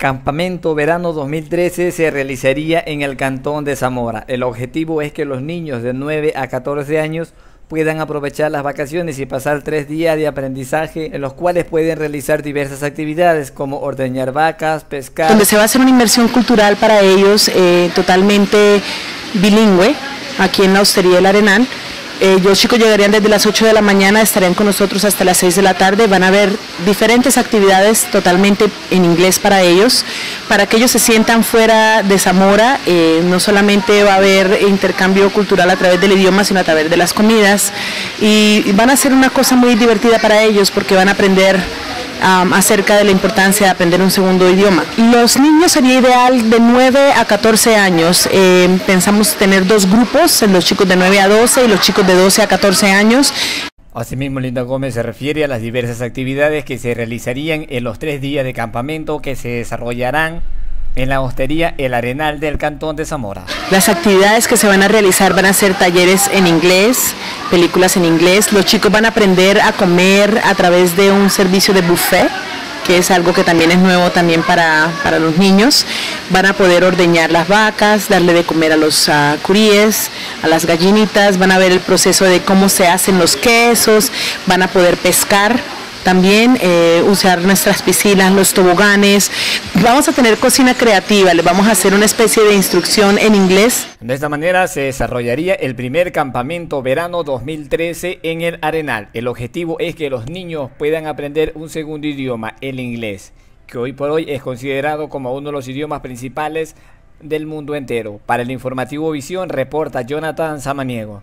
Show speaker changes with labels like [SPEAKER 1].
[SPEAKER 1] Campamento Verano 2013 se realizaría en el cantón de Zamora. El objetivo es que los niños de 9 a 14 años puedan aprovechar las vacaciones y pasar tres días de aprendizaje en los cuales pueden realizar diversas actividades como ordeñar vacas, pescar.
[SPEAKER 2] Donde se va a hacer una inmersión cultural para ellos eh, totalmente bilingüe aquí en la Hostería del Arenal eh, los chicos llegarían desde las 8 de la mañana, estarían con nosotros hasta las 6 de la tarde. Van a ver diferentes actividades totalmente en inglés para ellos, para que ellos se sientan fuera de Zamora. Eh, no solamente va a haber intercambio cultural a través del idioma, sino a través de las comidas. Y van a ser una cosa muy divertida para ellos porque van a aprender acerca de la importancia de aprender un segundo idioma. Los niños sería ideal de 9 a 14 años. Eh, pensamos tener dos grupos, los chicos de 9 a 12 y los chicos de 12 a 14 años.
[SPEAKER 1] Asimismo, Linda Gómez se refiere a las diversas actividades que se realizarían en los tres días de campamento que se desarrollarán en la hostería El Arenal del Cantón de Zamora.
[SPEAKER 2] Las actividades que se van a realizar van a ser talleres en inglés, películas en inglés. Los chicos van a aprender a comer a través de un servicio de buffet que es algo que también es nuevo también para, los niños. Van a poder ordeñar las vacas, darle de comer a los uh, curíes, a las gallinitas, van a ver el proceso de cómo se hacen los quesos, van a poder pescar también eh, usar nuestras piscinas, los toboganes. Vamos a tener cocina creativa, le vamos a hacer una especie de instrucción en inglés.
[SPEAKER 1] De esta manera se desarrollaría el primer campamento verano 2013 en el Arenal. El objetivo es que los niños puedan aprender un segundo idioma, el inglés, que hoy por hoy es considerado como uno de los idiomas principales del mundo entero. Para el informativo Visión reporta Jonathan Samaniego.